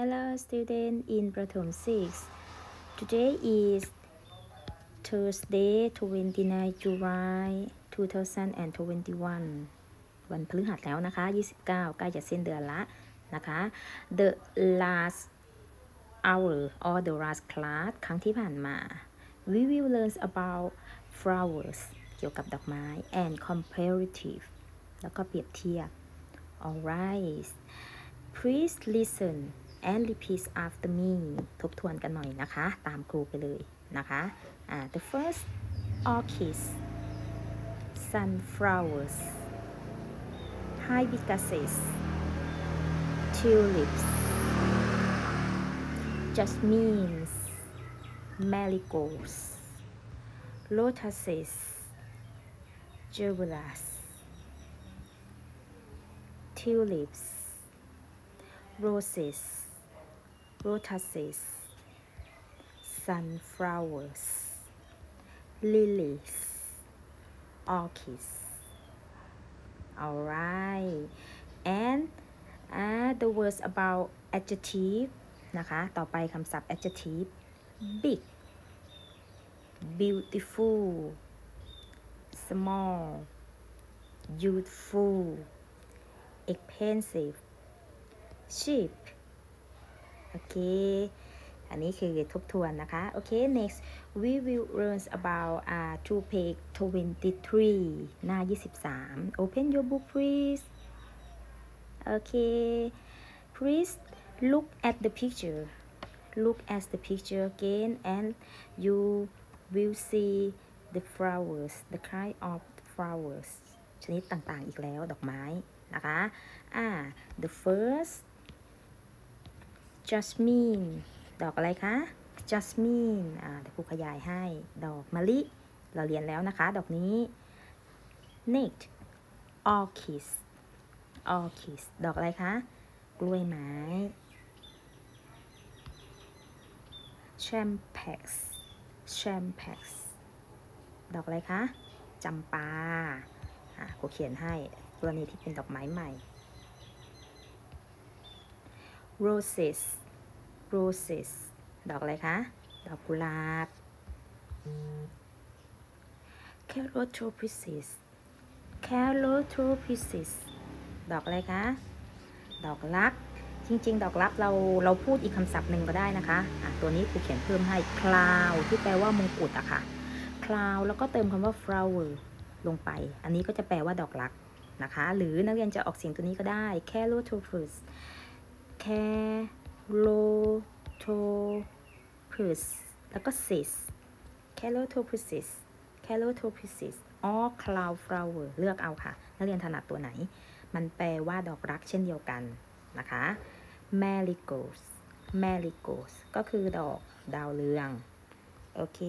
Hello student in Prathom 6 Today is Thursday 29 July 2021 วันพฤหัสแล้วนะคะ 29 ใกล้จะสิ้นเดือนละนะคะ The last hour or the last class ครั้งที่ผ่านมา we will learn about flowers เกี่ยวกับดอกไม้ and comparative แล้วก็เปรียบเทียบ alright please listen and repeat after me ทบทวนกันหน่อยนะคะ ตามครูไปเลยนะคะอ่า the first orchids sunflowers hibiscus tulips jasmines marigolds lotuses gerberas tulips roses lotuses sunflowers lilies orchids alright and uh, the words about adjective นะคะ ต่อไปคำศัพท์ adjective big beautiful small youthful expensive cheap โอเคอันนี้คือทบทวนนะคะโอเค next we will learn about uh, to page 23 หน้า 23 open your book please โอเค please look at the picture look at the picture again and you will see the flowers the kind of flowers ชนิดต่างๆ อีกแล้วดอกไม้นะคะอ่า the first jasmine ดอกอะไรคะ jasmine อ่าเดี๋ยวครูขยายให้ ดอกมะลิ เราเรียนแล้วนะคะ ดอกนี้ next orchids orchids ดอกอะไรคะ กล้วยไม้ champax champax ดอกอะไรคะจำปาอะครูเขียนให้กรณีที่เป็นดอกไม้ใหม่ roses roses ดอกอะไรคะ ดอกกุหลาบ carotropisis carotropisis ดอกอะไรคะ ดอกลัก จริง ๆ ดอกลักเราเราพูดอีกคำศัพท์หนึ่งก็ได้นะคะะตัวนี้ครูเขียนเพิ่มให้ cloud ที่แปลว่ามงกุฎอะค่ะ cloud แล้วก็เติมคำว่า flower ลงไป อันนี้ก็จะแปลว่าดอกลักนะคะ หรือนักเรียนจะออกเสียงตัวนี้ก็ได้ calotropis แคร carotoprisis carotoprisis แล้วก็ cis carotoprisis carotoprisis or cloud flower เลือกเอาค่ะ นักเรียนถนัดตัวไหน มันแปลว่าดอกรักเช่นเดียวกันนะคะ m a r i g o s m a r i g o s ก็คือดอกดาวเรือง โอเค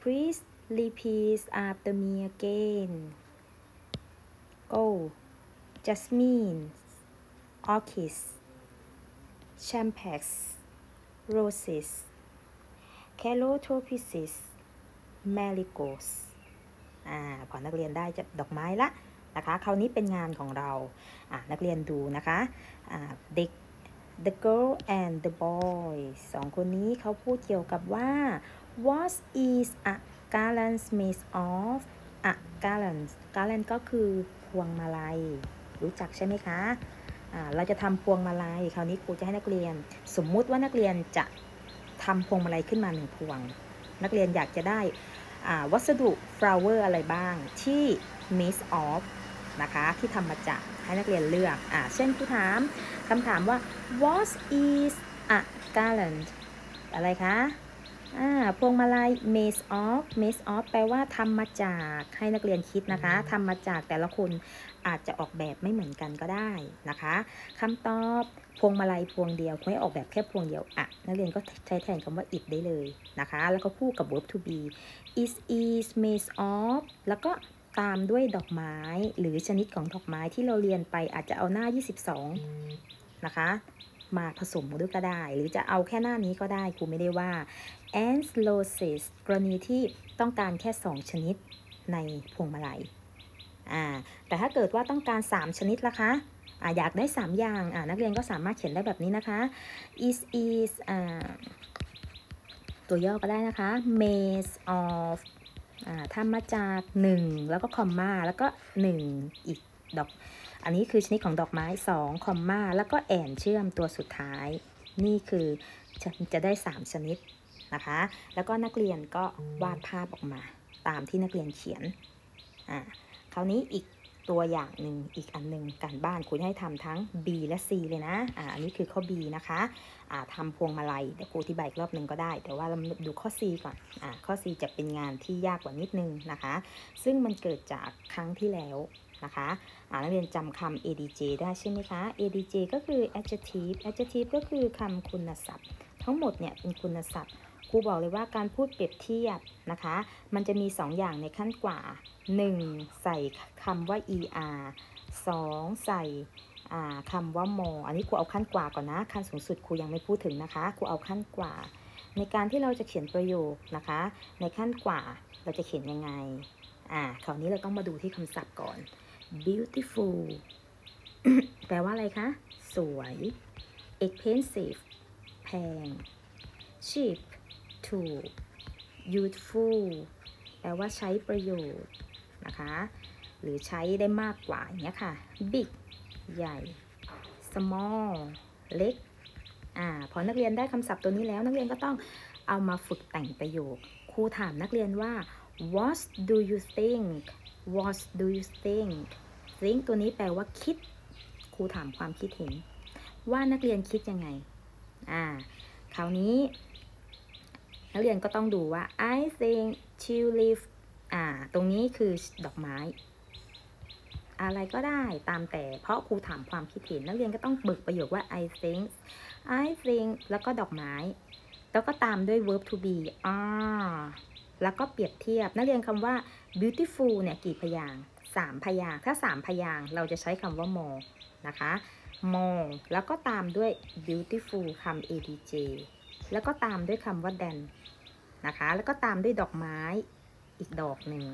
please repeat after me again go jasmine orchis champax roses carotoprisis marigolds อ่าพอนักเรียนได้จะดอกไม้ละนะคะคราวนี้เป็นงานของเราอ่านักเรียนดูนะคะอ่าเด็ก the girl and the boy สองคนนี้เขาพูดเกี่ยวกับว่า what is a garland made of a garland garland ก็คือพวงมาลัย รู้จักใช่ไหมคะ เราจะทำพวงมาลัยคราวนี้ครูจะให้นักเรียน สมมุติว่านักเรียนจะทำพวงมาลัยขึ้นมาหนึ่งพวง นักเรียนอยากจะได้วัสดุ flower อะไรบ้างที่ made of นะคะที่ทำมาจากให้นักเรียนเลือกอเช่นครูถามคำถามว่า what is a garland อะไรคะ อ่าพวงมาลัย made of made of แปลว่าทำมาจากให้นักเรียนคิดนะคะทำมาจากแต่ละคนอาจจะออกแบบไม่เหมือนกันก็ได้นะคะคำตอบพวงมาลัยพวงเดียวให้ออกแบบแค่พวงเดียวอะนักเรียนก็ใช้แทนคำว่า it ได้เลยนะคะ แล้วก็คู่กับ verb to be is is made of แล้วก็ตามด้วยดอกไม้หรือชนิดของดอกไม้ที่เราเรียนไปอาจจะเอาหน้า 22 นะคะ มาผสมด้วยก็ได้ หรือจะเอาแค่หน้านี้ก็ได้ครูไม่ได้ว่า and roses กรณีที่ต้องการแค่ 2 ชนิดในพวงมาลัยอ่าแต่ถ้าเกิดว่าต้องการ 3 ชนิดล่ะคะอ่าอยากได้ 3 อย่างอ่านักเรียนก็สามารถเขียนได้แบบนี้นะคะ is is อ่าตัวย่อก็ได้นะคะ maze of อ่าทำมาจาก 1 แล้วก็คอมมาแล้วก็ 1 อีกดอก อันนี้คือชนิดของดอกไม้2คอมมาแล้วก็แอนเชื่อมตัวสุดท้าย นี่คือจะจะได้ 3 ชนิดนะคะ แล้วก็นักเรียนก็วาดภาพออกมา ตามที่นักเรียนเขียนอ่าคราวนี้อีกตัวอย่างหนึ่งอีกอันหนึ่งการบ้านคุณให้ทำทั้ง B และ C เลยนะอ่าอันนี้คือข้อ B นะคะอ่าทำพวงมาลัยเดี๋ยวครูอธิบายอีกรอบหนึ่งก็ได้ แต่ว่าเราดูข้อ C ก่อนอ่าข้อ C จะเป็นงานที่ยากกว่านิดนึงนะคะ ซึ่งมันเกิดจากครั้งที่แล้ว นะคะอ่านักเรียนจำคำ adj ได้ใช่ไหมคะ adj ก็คือ adjective adjective ก็คือคำคุณศัพท์ ทั้งหมดเนี่ยเป็นคุณศัพท์ครูบอกเลยว่าการพูดเปรียบเทียบนะคะ มันจะมี 2 อย่างในขั้นกว่า 1. ใส่คำว่า er 2. ใส่คำว่า more อันนี้ครูเอาขั้นกว่าก่อนนะ ขั้นสูงสุดครูยังไม่พูดถึงนะคะ ครูเอาขั้นกว่า ในการที่เราจะเขียนประโยคนะคะ ในขั้นกว่าเราจะเขียนยังไง อ่า คราวนี้เราต้องมาดูที่คำศัพท์ก่อน beautiful แปลว่าอะไรคะ สวย expensive แพง cheap ถูก useful แปลว่าใช้ประโยชน์นะคะ หรือใช้ได้มากกว่าอย่างเงี้ยค่ะ big ใหญ่ small เล็ก อ่า พอนักเรียนได้คำศัพท์ตัวนี้แล้วนักเรียนก็ต้องเอามาฝึกแต่งประโยค ครูถามนักเรียนว่า what do you think what do you think think ตัวนี้แปลว่าคิด ครูถามความคิดเห็น ว่านักเรียนคิดยังไง อ่า คราวนี้ นักเรียนก็ต้องดูว่า I think tulip อ่า ตรงนี้คือดอกไม้ อะไรก็ได้ตามแต่ เพราะครูถามความคิดเห็น นักเรียนก็ต้องเบิกประโยคว่า I think I think แล้วก็ดอกไม้ แล้วก็ตามด้วย verb to be are แล้วก็เปรียบเทียบ นักเรียนคำว่า beautiful เนี่ยกี่พยางสามพยางถ้าสามพยางเราจะใช้คำว่า more นะคะ more แล้วก็ตามด้วย beautiful คำ adj แล้วก็ตามด้วยคำว่า then นะคะ แล้วก็ตามด้วยดอกไม้อีกดอกหนึ่ง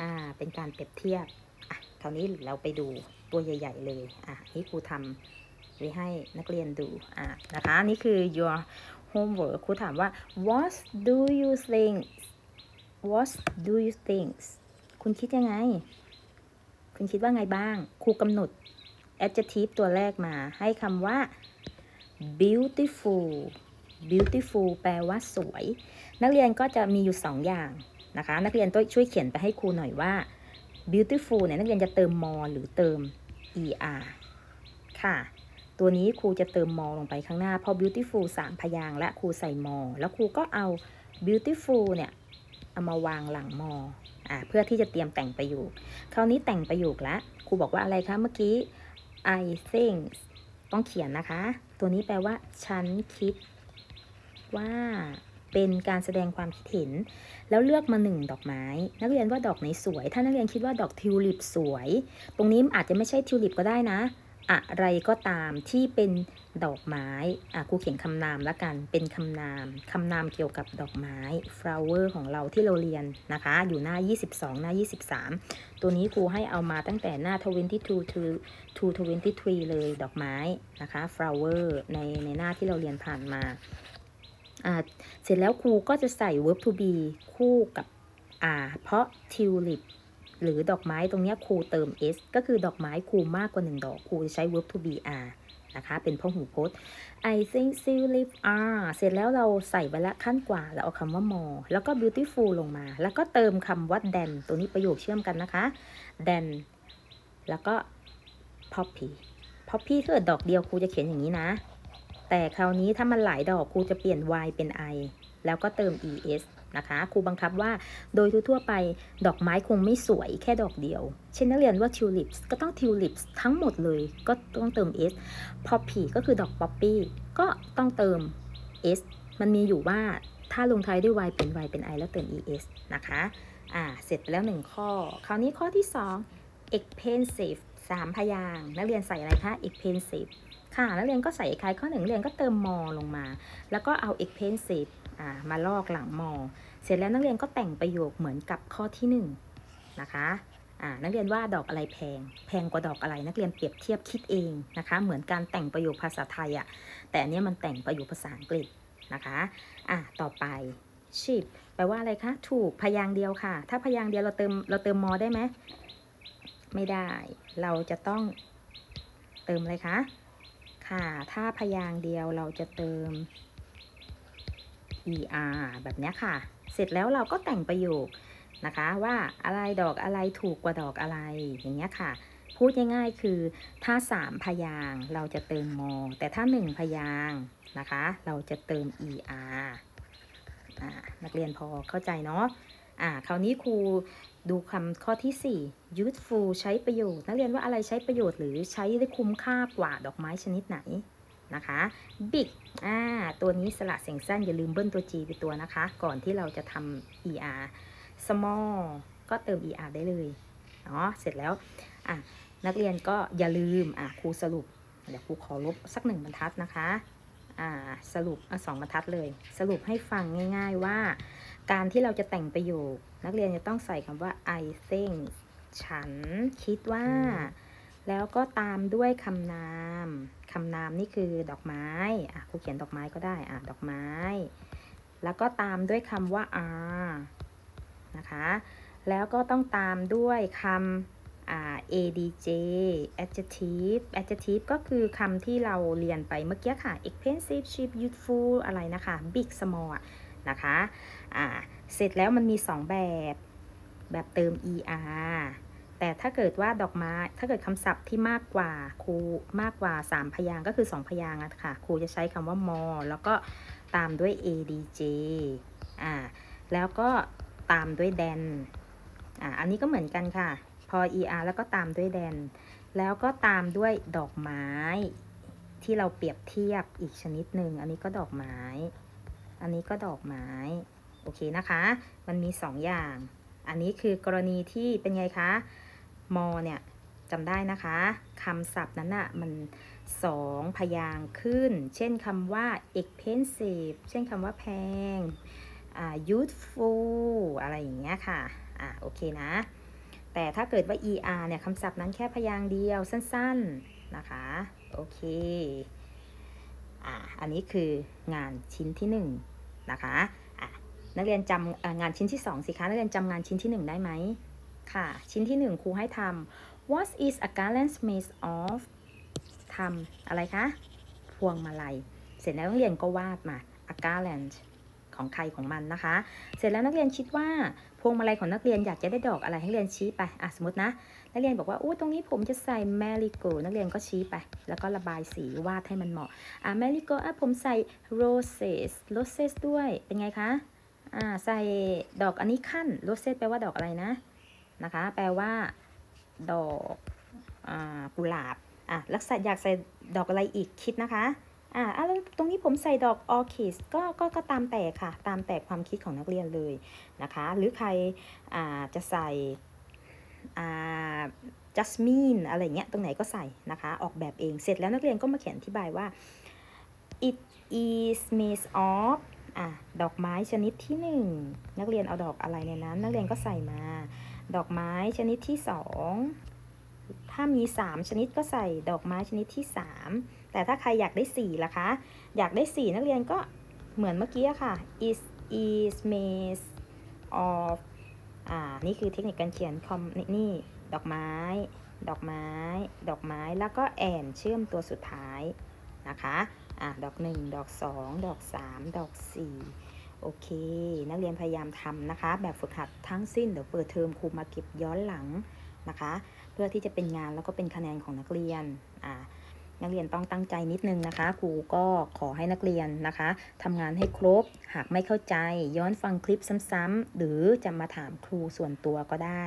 อ่า เป็นการเปรียบเทียบ อะ คราวนี้เราไปดูตัวใหญ่ ๆ เลย อะ นี่ครูทำไว้ให้นักเรียนดู อะ นะคะ นี่คือ your homework ครูถามว่า what do you think what do you think คุณคิดยังไง คุณคิดว่าไงบ้าง ครูกำหนด adjective ตัวแรกมา ให้คำว่า beautiful beautiful แปลว่าสวย นักเรียนก็จะมีอยู่ 2 อย่างนะคะ นักเรียนต้องช่วยเขียนไปให้ครูหน่อยว่า beautiful เนี่ยนักเรียนจะเติม more หรือเติม er ค่ะ ตัวนี้ครูจะเติม more ลงไปข้างหน้า พอ beautiful 3พยางและครูใส่ more แล้วครูก็เอา beautiful เนี่ยเอามาวางหลัง more อ่าเพื่อที่จะเตรียมแต่งประโยค คราวนี้แต่งประโยคแล้วครูบอกว่าอะไรคะเมื่อกี้ I think ต้องเขียนนะคะ ตัวนี้แปลว่า ฉันคิด ว่าเป็นการแสดงความคิดเห็น แล้วเลือกมาหนึ่งดอกไม้ นักเรียนว่าดอกไหนสวย ถ้านักเรียนคิดว่าดอกทิวลิปสวย ตรงนี้อาจจะไม่ใช่ทิวลิปก็ได้นะ อะไรก็ตามที่เป็นดอกไม้อะครูเขียนคำนามละกัน เป็นคำนาม คำนามเกี่ยวกับดอกไม้ flower ของเราที่เราเรียนนะคะ อยู่หน้า 22 หน้า 23 ตัวนี้ครูให้เอามาตั้งแต่หน้า 22 to to 23 เลยดอกไม้นะคะ flower ในในหน้าที่เราเรียนผ่านมาอ่าเสร็จแล้วครูก็จะใส่ verb to be คู่กับ are เพราะ tulip หรือดอกไม้ตรงนี้ครูเติม s ก็คือดอกไม้ครูมากกว่า 1 ดอกครูจะใช้ verb to be are นะคะ เป็นพหูพจน์ I think tulip are เสร็จแล้วเราใส่ไปละขั้นกว่าแล้วเอาคำว่า more แล้วก็ beautiful ลงมา แล้วก็เติมคำว่า then ตัวนี้ประโยคเชื่อมกันนะคะ then แล้วก็ poppy poppy ถ้าเกิดดอกเดียวครูจะเขียนอย่างนี้นะ แต่คราวนี้ถ้ามันหลายดอกครูจะเปลี่ยน y เป็น i แล้วก็เติม es นะคะ ครูบังคับว่าโดยทั่วไปดอกไม้คงไม่สวยแค่ดอกเดียว เช่นนักเรียนว่า tulips ก็ต้อง tulips ทั้งหมดเลยก็ต้องเติม s poppy ก็คือดอก poppy ก็ต้องเติม s มันมีอยู่ว่าถ้าลงท้ายด้วย y เป็น y เป็น i แล้วเติม es นะคะ อ่า เสร็จไปแล้วหนึ่งข้อ คราวนี้ข้อที่ 2 expensive สามพยาง นักเรียนใส่อะไรคะ expensive ค่ะ นักเรียนก็ใส่คล้ายข้อหนึ่งเรียนก็เติม more ลงมา แล้วก็เอา expensive มาลอกหลัง more เสร็จแล้วนักเรียนก็แต่งประโยคเหมือนกับข้อที่1นงนะคะอ่านักเรียนว่าดอกอะไรแพง แพงกว่าดอกอะไร นักเรียนเปรียบเทียบคิดเองนะคะ เหมือนการแต่งประโยคภาษาไทยอะแต่อันนี้มันแต่งประโยคภาษาอังกฤษนะคะอะต่อไป cheap แปลว่าอะไรคะ ถูกพยางเดียวค่ะ ถ้าพยางเดียวเราเติมเราเติมมอได้ไหม ไม่ได้ เราจะต้องเติมอะไรคะ ค่ะ ถ้าพยางเดียวเราจะเติม er แบบเนี้ค่ะ เสร็จแล้วเราก็แต่งประโยคนะคะว่าอะไรดอกอะไรถูกกว่าดอกอะไรอย่างเงี้ยค่ะ พูดง่ายๆคือถ้า 3 พยางเราจะเติมมอ แต่ถ้า 1 พยางนะคะ เราจะเติม er อ่านักเรียนพอเข้าใจเนาะอ่าคราวนี้ครูดูคำข้อที่ 4 useful ใช้ประโยชน์ นักเรียนว่าอะไรใช้ประโยชน์หรือใช้ได้คุ้มค่ากว่าดอกไม้ชนิดไหน นะคะ big อ่าตัวนี้สระเสียงสั้นอย่าลืมเบิ้ลตัว g ไปตัวนะคะ ก่อนที่เราจะทำ er small ก็เติม er ได้เลยเนาะเสร็จแล้วอะนักเรียนก็อย่าลืมอะครูสรุป เดี๋ยวครูขอลบสักหนึ่งบรรทัดนะคะอ่าสรุปอสองบรรทัดเลย สรุปให้ฟังง่ายๆว่า การที่เราจะแต่งประโยค นักเรียนจะต้องใส่คำว่า I think ฉันคิดว่า แล้วก็ตามด้วยคำนามคำนามนี่คือดอกไม้อะครูเขียนดอกไม้ก็ได้อะดอกไม้ แล้วก็ตามด้วยคำว่า are นะคะ แล้วก็ต้องตามด้วยคำ adj adjective adjective ก็คือคำที่เราเรียนไปเมื่อกี้ค่ะ expensive cheap useful อะไรนะคะ big small นะคะอ่าเสร็จแล้วมันมี 2 แบบ แบบเติม er แต่ถ้าเกิดว่าดอกไม้ ถ้าเกิดคำศัพท์ที่มากกว่าครูมากกว่า 3 พยางก็คือ 2 พยางค์ค่ะครูจะใช้คำว่า more แล้วก็ตามด้วย adj อ่าแล้วก็ตามด้วย then อ่าอันนี้ก็เหมือนกันค่ะ พอ er แล้วก็ตามด้วย then แล้วก็ตามด้วยดอกไม้ ที่เราเปรียบเทียบอีกชนิดหนึ่งอันนี้ก็ดอกไม้ อันนี้ก็ดอกไม้ โอเคนะคะ มันมี 2 อย่าง อันนี้คือกรณีที่เป็นไงคะ มอเนี่ยจำได้นะคะคำศัพท์นั้นอะมันสองพยางขึ้น เช่นคำว่า expensive เช่นคำว่าแพง youthful อะไรอย่างเงี้ยค่ะ อ่าโอเคนะ แต่ถ้าเกิดว่า er เนี่ยคำศัพท์นั้นแค่พยางเดียวสั้น ๆนะคะ โอเค อ่าอันนี้คืองานชิ้นที่1นนะคะ อะนักเรียนจำงานชิ้นที่ 2 สิคะ นักเรียนจำงานชิ้นที่ 1 ได้ไหม ค่ะ ชิ้นที่ 1ครูให้ทำ what is a garland made of ทำอะไรคะ พวงมาลัย เสร็จแล้วนักเรียนก็วาดมา a garland ของใครของมันนะคะ เสร็จแล้วนักเรียนคิดว่าพวงมาลัยของนักเรียนอยากจะได้ดอกอะไรให้เรียนชี้ไปอะสมมตินะ นักเรียนบอกว่าอู้ตรงนี้ผมจะใส่ marigold นักเรียนก็ชี้ไป แล้วก็ระบายสีวาดให้มันเหมาะ อะ marigold อะผมใส่ roses roses ด้วย เป็นไงคะ อ่า ใส่ดอกอันนี้ขั้นโรเซสแปลว่าดอกอะไรนะ นะคะ แปลว่า ดอกอกุหลาบอะแล้วอยากใส่ดอกอะไรอีกคิดนะคะอ่าแล้วตรงนี้ผมใส่ดอกออคิสก็ก็ก็ตามแต่ค่ะ ตามแต่ความคิดของนักเรียนเลยนะคะ หรือใครอ่าจะใส่อ่าจัสมินอะไรเงี้ยตรงไหนก็ใส่นะคะ ออกแบบเองเสร็จแล้วนักเรียนก็มาเขียนอธิบายว่า it is made of อะดอกไม้ชนิดที่หนึ่งนักเรียนเอาดอกอะไรในนั้น นักเรียนก็ใส่มา ดอกไม้ชนิดที่สองถ้ามี 3 ชนิดก็ใส่ดอกไม้ชนิดที่ 3 แต่ถ้าใครอยากได้4ล่ะคะ อยากได้ 4 นักเรียนก็เหมือนเมื่อกี้ค่ะ is is made of อ่า นี่คือเทคนิคการเขียนคอมนี่ ดอกไม้ ดอกไม้ ดอกไม้ แล้วก็แอนเชื่อมตัวสุดท้ายนะคะ อ่าดอก 1 ดอก 2 ดอก 3 ดอก 4 โอเค นักเรียนพยายามทำนะคะ แบบฝึกหัดทั้งสิ้นเดี๋ยวเปิดเทอมครูมาเก็บย้อนหลังนะคะ เพื่อที่จะเป็นงานแล้วก็เป็นคะแนนของนักเรียนอ่านักเรียนต้องตั้งใจนิดนึงนะคะ ครูก็ขอให้นักเรียนนะคะทำงานให้ครบ หากไม่เข้าใจ ย้อนฟังคลิปซ้ำๆหรือจะมาถามครูส่วนตัวก็ได้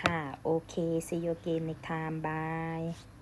ค่ะ โอเค see you again next time bye